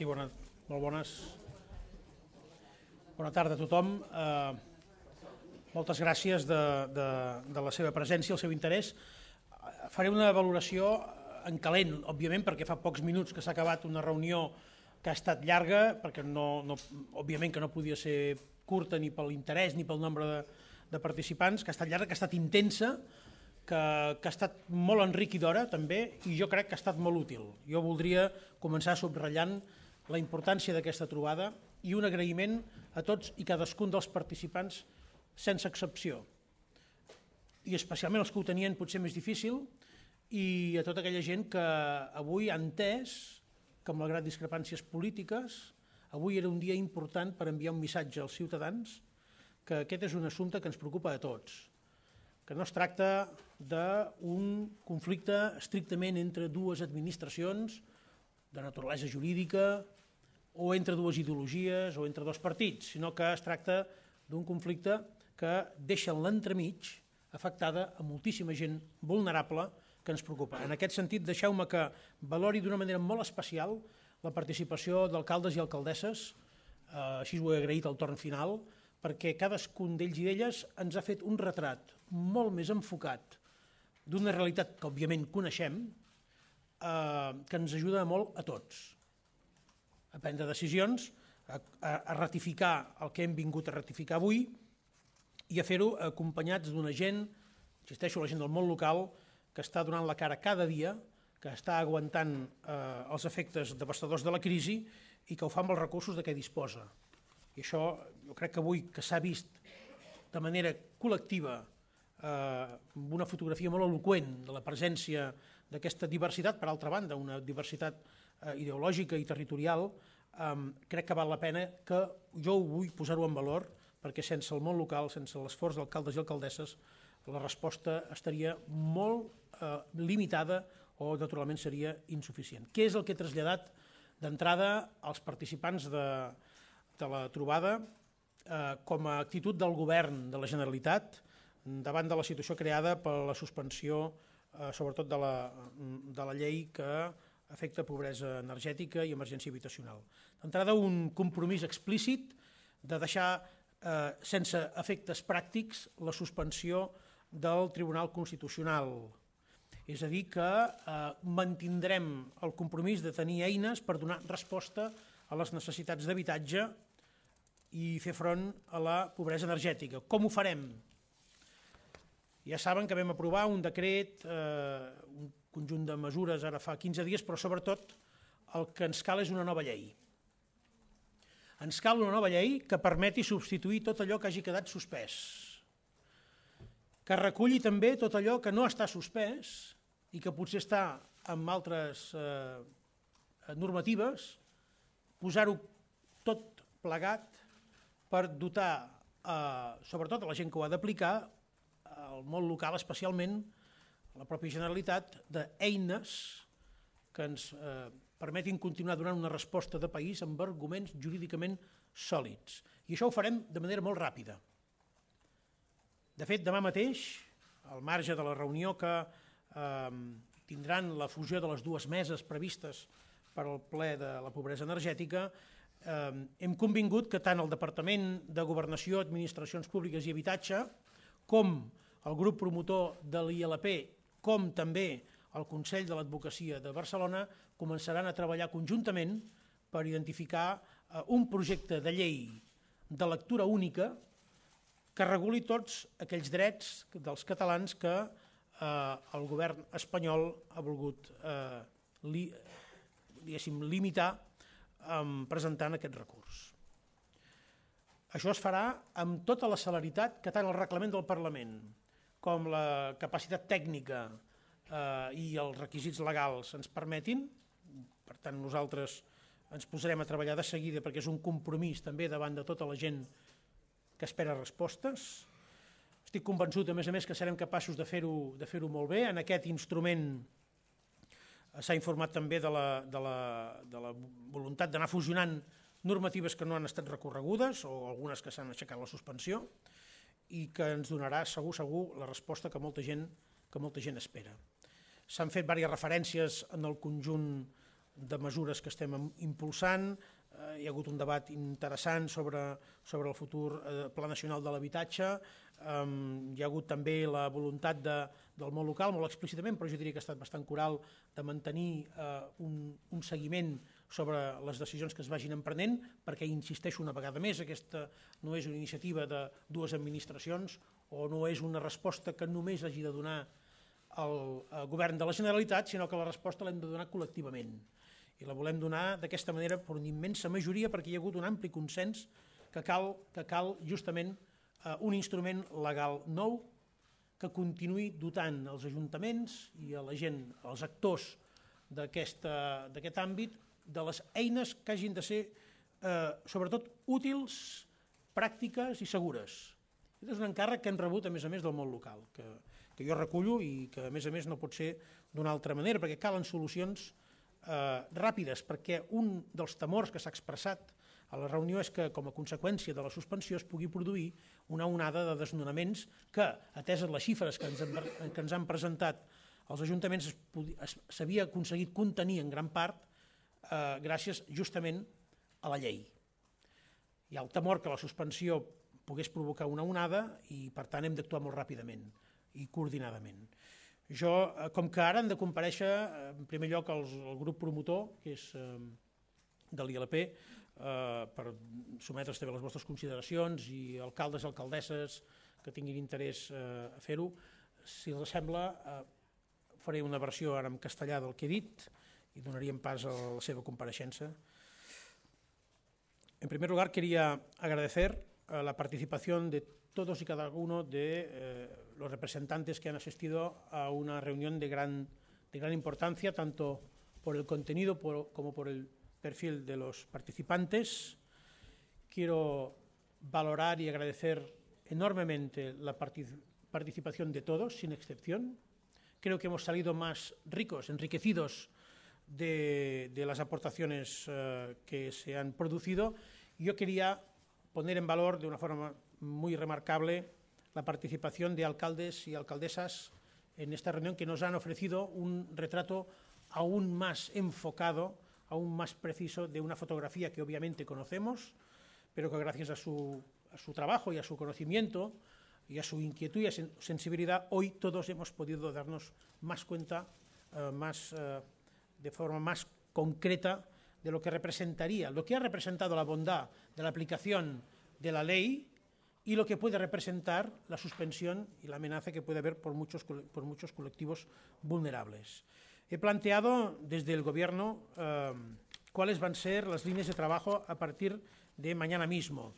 Sí, bona, molt bones. Bona tarda a tothom. Eh, moltes gràcies de, de, de la seva presència, el seu interès. Faré una valoració en calent, òbviament, perquè fa pocs minuts que s'ha acabat una reunió que ha estat llarga, perquè no, no, òbviament que no podia ser curta ni per l'interès ni pel nombre de, de participants, que ha estat llarga, que ha estat intensa, que, que ha estat molt enriquidora també i jo crec que ha estat molt útil. Jo voldria començar subratllant la importància d'aquesta trobada i un agraïment a tots i cadascun dels participants sense excepció. I especialment els que ho tenien potser més difícil i a tota aquella gent que avui ha entès que malgrat discrepàncies polítiques avui era un dia important per enviar un missatge als ciutadans que aquest és un assumpte que ens preocupa a tots, que no es tracta d'un conflicte estrictament entre dues administracions de naturalesa jurídica o entre dues ideologies o entre dos partits, sinó que es tracta d'un conflicte que deixa en l'entremig afectada a moltíssima gent vulnerable que ens preocupa. En aquest sentit, deixeu-me que valori d'una manera molt especial la participació d'alcaldes i alcaldesses, eh, així ho he agraït al torn final, perquè cadascun d'ells i d'elles ens ha fet un retrat molt més enfocat d'una realitat que òbviament coneixem, eh, que ens ajuda molt a tots a prendre decisions, a, a, ratificar el que hem vingut a ratificar avui i a fer-ho acompanyats d'una gent, insisteixo, la gent del món local, que està donant la cara cada dia, que està aguantant eh, els efectes devastadors de la crisi i que ho fa amb els recursos de què disposa. I això jo crec que avui que s'ha vist de manera col·lectiva eh, una fotografia molt eloquent de la presència d'aquesta diversitat, per altra banda, una diversitat eh, ideològica i territorial, eh, crec que val la pena que jo ho vull posar-ho en valor, perquè sense el món local, sense l'esforç d'alcaldes i alcaldesses, la resposta estaria molt eh, limitada o naturalment seria insuficient. Què és el que he traslladat d'entrada als participants de, de la trobada eh, com a actitud del govern de la Generalitat davant de la situació creada per la suspensió eh, sobretot de la, de la llei que afecta pobresa energètica i emergència habitacional. D'entrada, un compromís explícit de deixar eh, sense efectes pràctics la suspensió del Tribunal Constitucional. És a dir, que eh, mantindrem el compromís de tenir eines per donar resposta a les necessitats d'habitatge i fer front a la pobresa energètica. Com ho farem? Ja saben que vam aprovar un decret, eh, un conjunt de mesures ara fa 15 dies, però sobretot el que ens cal és una nova llei. Ens cal una nova llei que permeti substituir tot allò que hagi quedat suspès, que reculli també tot allò que no està suspès i que potser està en altres eh, normatives, posar-ho tot plegat per dotar, eh, sobretot a la gent que ho ha d'aplicar, al món local especialment, la pròpia Generalitat d'eines que ens eh, permetin continuar donant una resposta de país amb arguments jurídicament sòlids. I això ho farem de manera molt ràpida. De fet, demà mateix, al marge de la reunió que eh, tindran la fusió de les dues meses previstes per al ple de la pobresa energètica, eh, hem convingut que tant el Departament de Governació, Administracions Públiques i Habitatge com el grup promotor de l'ILP com també el Consell de l'Advocacia de Barcelona començaran a treballar conjuntament per identificar eh, un projecte de llei de lectura única que reguli tots aquells drets dels catalans que eh, el govern espanyol ha volgut eh, li, limitar eh, presentant aquest recurs. Això es farà amb tota la celeritat que tant el reglament del Parlament com la capacitat tècnica eh, i els requisits legals ens permetin. Per tant, nosaltres ens posarem a treballar de seguida perquè és un compromís també davant de tota la gent que espera respostes. Estic convençut, a més a més, que serem capaços de fer-ho de fer molt bé. En aquest instrument s'ha informat també de la, de la, de la voluntat d'anar fusionant normatives que no han estat recorregudes o algunes que s'han aixecat la suspensió i que ens donarà segur segur la resposta que molta gent, que molta gent espera. S'han fet diverses referències en el conjunt de mesures que estem impulsant, eh, hi ha hagut un debat interessant sobre, sobre el futur eh, Pla Nacional de l'Habitatge, eh, hi ha hagut també la voluntat de, del món local, molt explícitament, però jo diria que ha estat bastant coral, de mantenir eh, un, un seguiment sobre les decisions que es vagin emprenent, perquè insisteixo una vegada més, aquesta no és una iniciativa de dues administracions o no és una resposta que només hagi de donar el, govern de la Generalitat, sinó que la resposta l'hem de donar col·lectivament. I la volem donar d'aquesta manera per una immensa majoria perquè hi ha hagut un ampli consens que cal, que cal justament eh, un instrument legal nou que continuï dotant els ajuntaments i a la gent, als actors d'aquest àmbit de les eines que hagin de ser eh, sobretot útils, pràctiques i segures. Aquest és un encàrrec que hem rebut a més a més del món local, que, que jo recullo i que a més a més no pot ser d'una altra manera, perquè calen solucions eh, ràpides, perquè un dels temors que s'ha expressat a la reunió és que, com a conseqüència de la suspensió, es pugui produir una onada de desnonaments que, ateses les xifres que ens han, que ens han presentat els ajuntaments, s'havia aconseguit contenir en gran part eh, gràcies justament a la llei. Hi ha el temor que la suspensió pogués provocar una onada i per tant hem d'actuar molt ràpidament i coordinadament. Jo, eh, com que ara han de compareixer eh, en primer lloc els, el grup promotor, que és eh, de l'ILP, eh, per sometre's també les vostres consideracions i alcaldes, alcaldesses que tinguin interès eh, a fer-ho, si els sembla, eh, faré una versió ara en castellà del que he dit, y donarían paso a la seva compareixença. En primer lugar, quería agradecer eh, la participación de todos y cada uno de eh, los representantes que han asistido a una reunión de gran, de gran importancia, tanto por el contenido por, como por el perfil de los participantes. Quiero valorar y agradecer enormemente la participación de todos, sin excepción. Creo que hemos salido más ricos, enriquecidos de, las aportaciones eh, que se han producido. Yo quería poner en valor de una forma muy remarcable la participación de alcaldes y alcaldesas en esta reunión que nos han ofrecido un retrato aún más enfocado, aún más preciso de una fotografía que obviamente conocemos, pero que gracias a su, trabajo y a su conocimiento y a su inquietud y a su sensibilidad, hoy todos hemos podido darnos más cuenta, eh, más eh, de forma más concreta de lo que representaría, lo que ha representado la bondad de la aplicación de la ley y lo que puede representar la suspensión y la amenaza que puede haber por muchos, por muchos colectivos vulnerables. He planteado desde el Gobierno eh, cuáles van a ser las líneas de trabajo a partir de mañana mismo.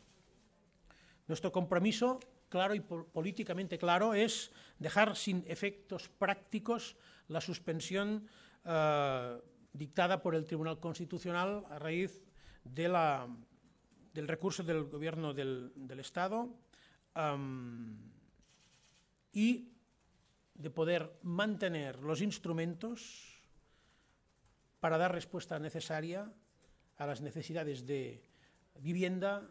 Nuestro compromiso, claro y políticamente claro, es dejar sin efectos prácticos la suspensión eh, dictada por el Tribunal Constitucional a raíz del recurso del Gobierno del, Estado y de poder mantener los instrumentos para dar respuesta necesaria a las necesidades de vivienda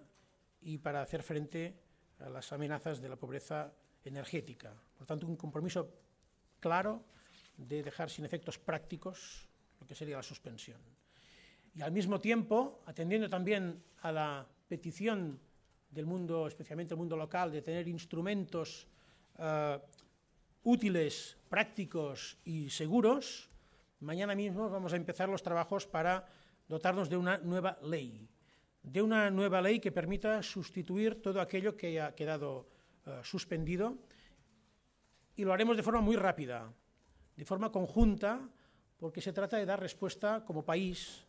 y para hacer frente a las amenazas de la pobreza energética. Por tanto, un compromiso claro de dejar sin efectos prácticos lo que sería la suspensión. Y al mismo tiempo, atendiendo también a la petición del mundo, especialmente el mundo local, de tener instrumentos eh, útiles, prácticos y seguros, mañana mismo vamos a empezar los trabajos para dotarnos de una nueva ley, de una nueva ley que permita sustituir todo aquello que ha quedado eh, suspendido. Y lo haremos de forma muy rápida, de forma conjunta, porque se trata de dar respuesta como país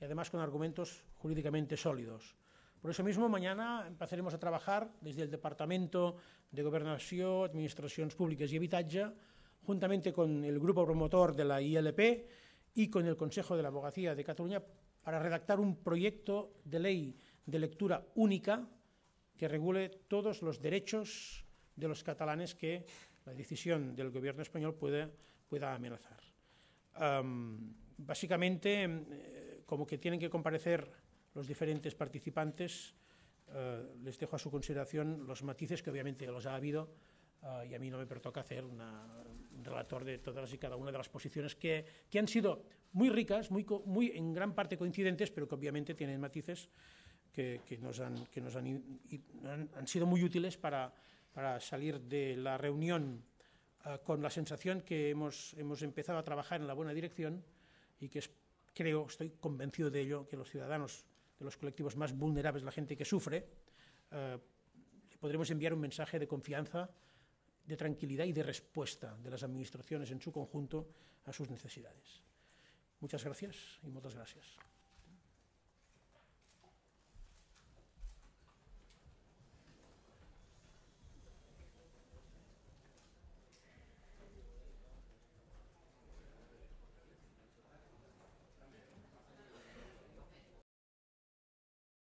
y además con argumentos jurídicamente sólidos. Por eso mismo, mañana empezaremos a trabajar desde el Departamento de Gobernación, Administraciones Públicas y Habitatge, juntamente con el grupo promotor de la ILP y con el Consejo de la Abogacía de Cataluña, para redactar un proyecto de ley de lectura única que regule todos los derechos de los catalanes que la decisión del gobierno español pueda, pueda amenazar. Básicamente, eh, como que tienen que comparecer los diferentes participantes, eh, les dejo a su consideración los matices que obviamente los ha habido eh, y a mí no me pertoca hacer un relator de todas y cada una de las posiciones que, que han sido muy ricas, muy, muy, en gran parte coincidentes, pero que obviamente tienen matices que, que nos, han, que nos han, han sido muy útiles para, para salir de la reunión uh, con la sensación que hemos, hemos empezado a trabajar en la buena dirección y que creo, estoy convencido de ello, que los ciudadanos de los colectivos más vulnerables, la gente que sufre, uh, podremos enviar un mensaje de confianza, de tranquilidad y de respuesta de las administraciones en su conjunto a sus necesidades. Muchas gracias y muchas gracias.